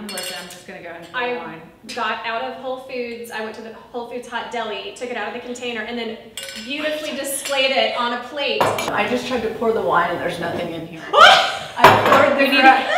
I'm just gonna go and I wine. got out of Whole Foods. I went to the Whole Foods Hot Deli, took it out of the container, and then beautifully displayed it on a plate. I just tried to pour the wine and there's nothing in here. I poured the,